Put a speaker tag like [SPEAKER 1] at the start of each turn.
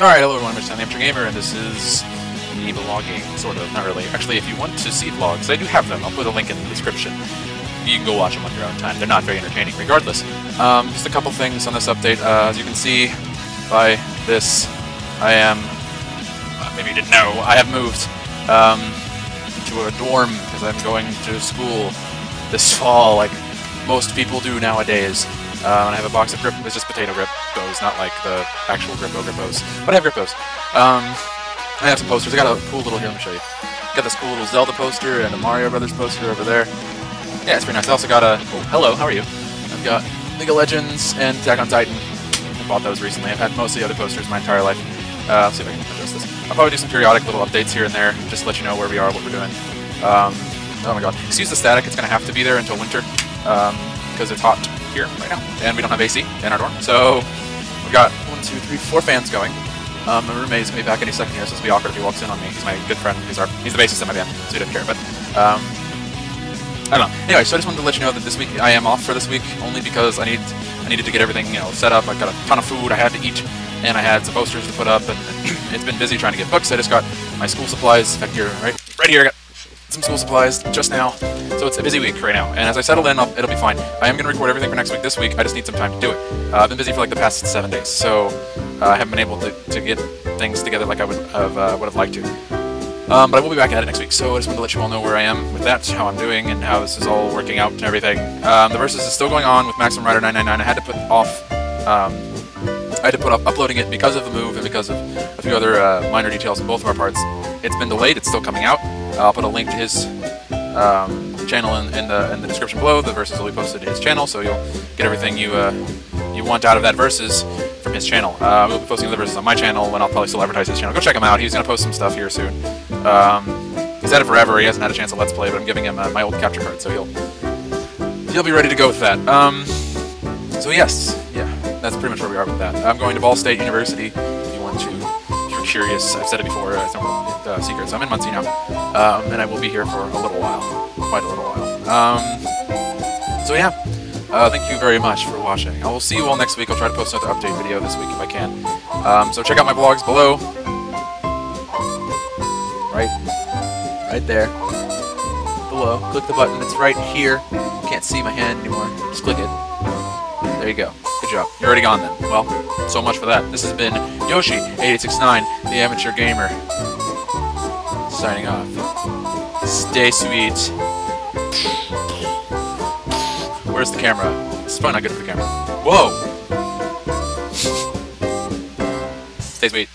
[SPEAKER 1] Alright, hello everyone, I'm Mr. Gamer, and this is me vlogging, sort of, not really. Actually, if you want to see vlogs, I do have them. I'll put a link in the description. You can go watch them on your own time. They're not very entertaining, regardless. Um, just a couple things on this update. Uh, as you can see by this, I am... Uh, maybe you didn't know, I have moved um, to a dorm because I'm going to school this fall, like most people do nowadays. Uh, and I have a box of grip. It's just potato grip bows, not like the actual grippo grippos. But I have Grippos. Um, I have some posters. I got a cool little here. Let me show you. Got this cool little Zelda poster and a Mario Brothers poster over there. Yeah, it's pretty nice. I also got a. Oh, hello. How are you? I've got League of Legends and Attack on Titan. I bought those recently. I've had most of the other posters my entire life. Uh, let's see if I can adjust this. I'll probably do some periodic little updates here and there, just to let you know where we are, what we're doing. Um, oh my god. Excuse the static. It's going to have to be there until winter, because um, it's hot here right now, and we don't have AC in our dorm. So we've got one, two, three, four fans going. Um, my roommate is going to be back any second here, so it's be awkward if he walks in on me. He's my good friend. He's our he's the bassist in my band, so he doesn't care. But um, I don't know. Anyway, so I just wanted to let you know that this week I am off for this week, only because I need I needed to get everything you know set up. I've got a ton of food I had to eat, and I had some posters to put up, and it's been busy trying to get books. I just got my school supplies. back here, right, right here, I some school supplies just now. So it's a busy week right now. And as I settle in, I'll, it'll be fine. I am going to record everything for next week this week. I just need some time to do it. Uh, I've been busy for like the past seven days, so uh, I haven't been able to, to get things together like I would have, uh, would have liked to. Um, but I will be back at it next week, so I just wanted to let you all know where I am with that, how I'm doing, and how this is all working out and everything. Um, the Versus is still going on with Maximum Rider 999. I had to put off um, I had to put off uploading it because of the move and because of a few other uh, minor details in both of our parts. It's been delayed. It's still coming out. I'll put a link to his um, channel in, in, the in the description below. The Versus will be posted to his channel, so you'll get everything you uh, you want out of that Versus from his channel. Uh, we'll be posting the Versus on my channel, and I'll probably still advertise his channel. Go check him out. He's gonna post some stuff here soon. Um, he's had it forever. He hasn't had a chance to let's play, but I'm giving him uh, my old capture card, so he'll he'll be ready to go with that. Um, so yes, yeah, that's pretty much where we are with that. I'm going to Ball State University. If you want to, curious, I've said it before. Uh, secret. So I'm in Muncie now, um, and I will be here for a little while, quite a little while. Um, so yeah, uh, thank you very much for watching. I will see you all next week. I'll try to post another update video this week if I can. Um, so check out my vlogs below. Right, right there. Below. Click the button. It's right here. Can't see my hand anymore. Just click it. There you go. Good job. You're already gone then. Well, so much for that. This has been Yoshi8869, the amateur gamer. Signing off. Stay sweet. Where's the camera? It's probably not good for the camera. Whoa! Stay sweet.